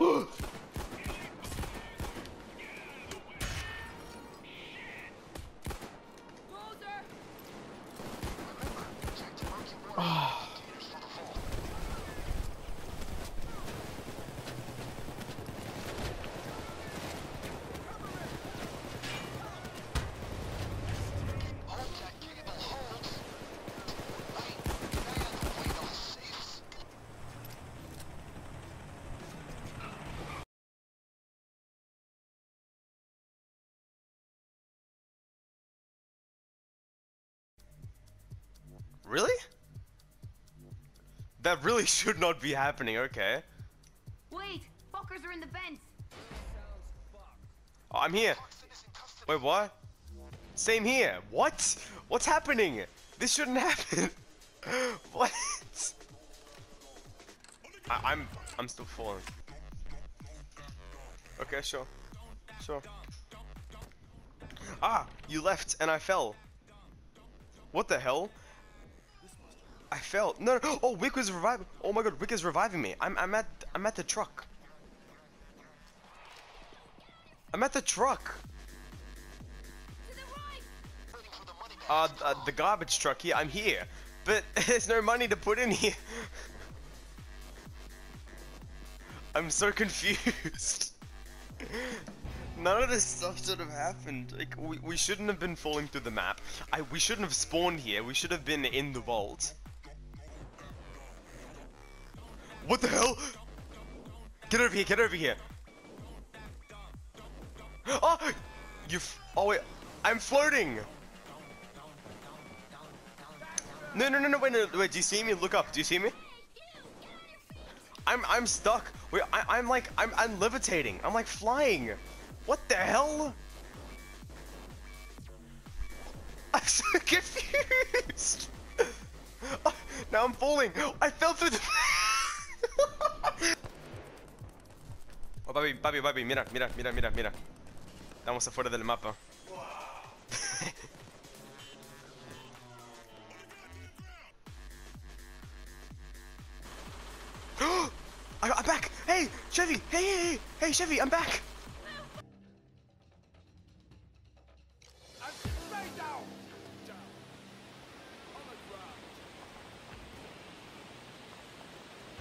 Oh. Really? That really should not be happening, okay. Wait, fuckers are in the vents. Oh, I'm here. Wait, what? Same here. What? What's happening? This shouldn't happen. what? I I'm I'm still falling. Okay, sure. Sure. Ah, you left and I fell. What the hell? I fell. No, no. Oh, Wick was reviving. Oh my god, Wick is reviving me. I'm I'm at I'm at the truck. I'm at the truck. Uh, uh, the garbage truck here. I'm here, but there's no money to put in here. I'm so confused. None of this stuff should have happened. Like, we, we shouldn't have been falling through the map. I we shouldn't have spawned here. We should have been in the vault. What the hell? Get over here, get over here. Oh! You Oh wait, I'm floating! No, no, no, no, wait, no, wait, do you see me? Look up, do you see me? I'm, I'm stuck. Wait, I, I'm like, I'm, I'm levitating. I'm like flying. What the hell? I'm so confused. Ah, now I'm falling. I fell through the. Papi, papi, papi, mira, mira, mira, mira, mira. Estamos afuera del mapa. I, I'm back! Hey, Chevy! Hey, hey, hey! Hey, Chevy, I'm back!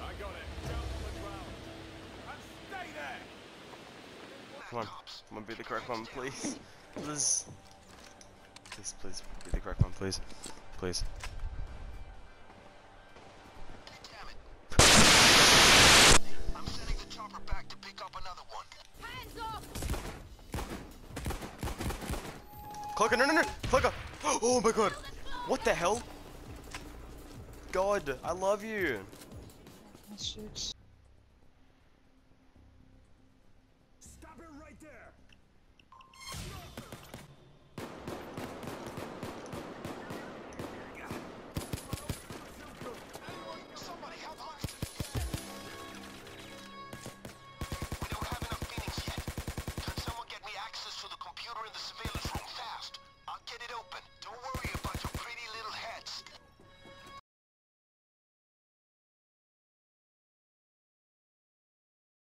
I got it. Come on, come on, be the correct one, please. Please. Please, please, be the correct one, please. Please. I'm sending the chopper back to pick up another one. Hands up. Cloaker, no, no, no! Cloaker! Oh my god! What the hell? God, I love you! Shoots. there!